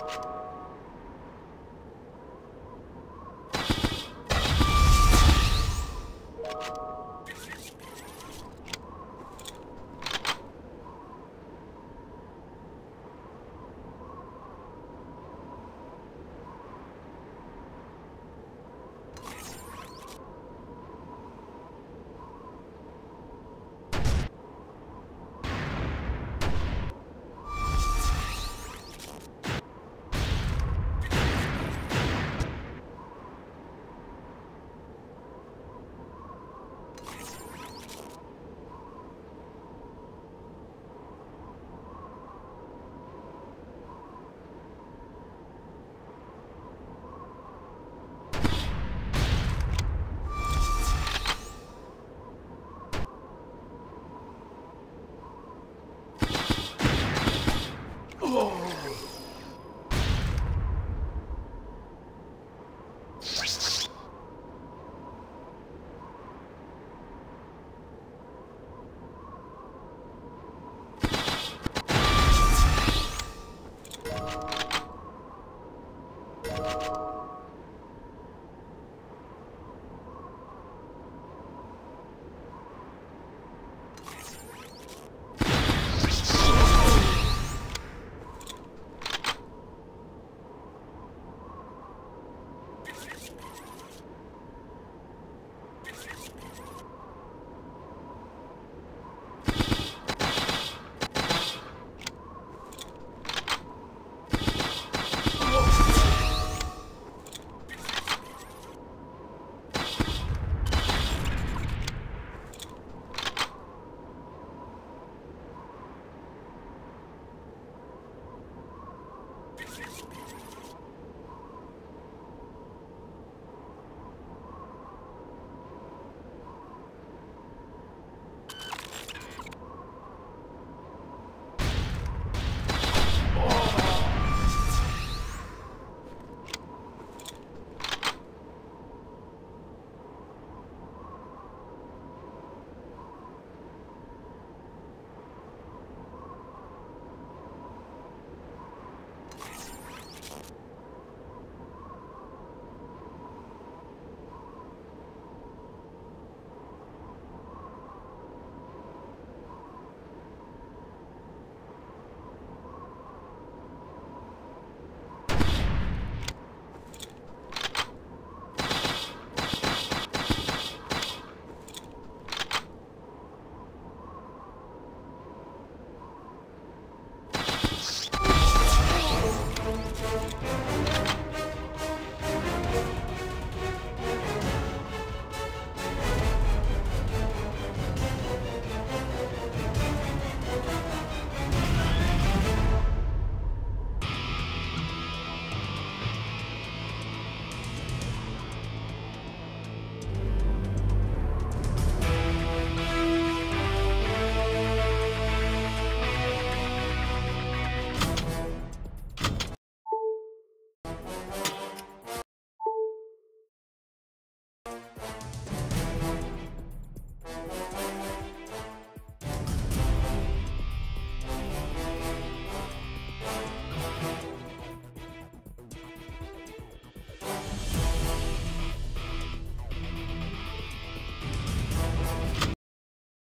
あ。